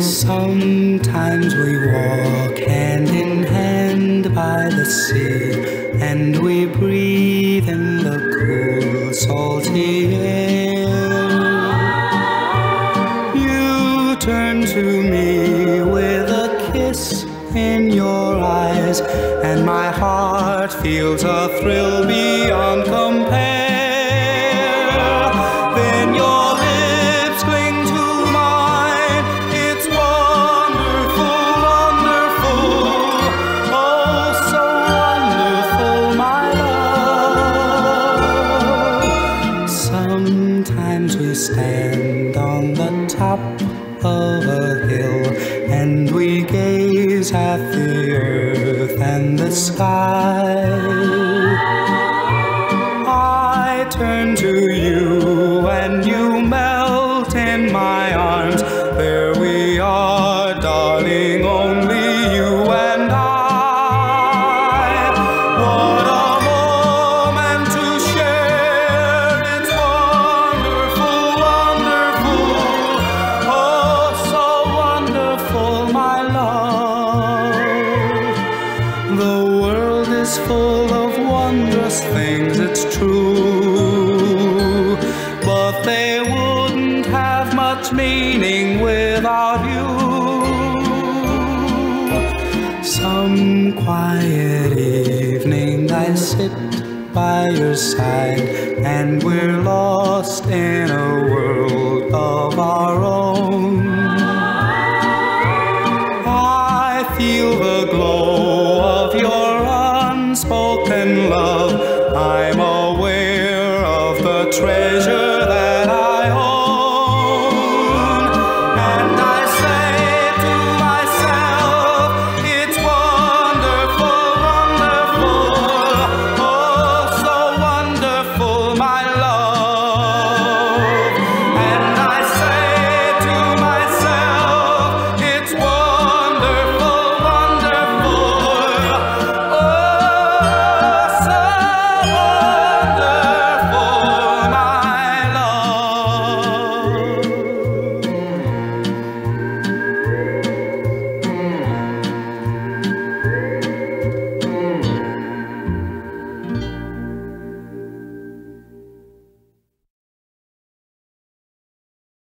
Sometimes we walk hand in hand by the sea, and we breathe in the cool, salty air. You turn to me with a kiss in your eyes, and my heart feels a thrill beyond compare. Then your lips cling to mine. It's wonderful, wonderful. Oh, so wonderful, my love. Sometimes we stand on the top of a hill and we gaze at the earth and the sky. Wondrous things, it's true. But they wouldn't have much meaning without you. Some quiet evening I sit by your side, and we're lost in a world of our own. I feel the glow of your unspoken love. I'm aware of the treasure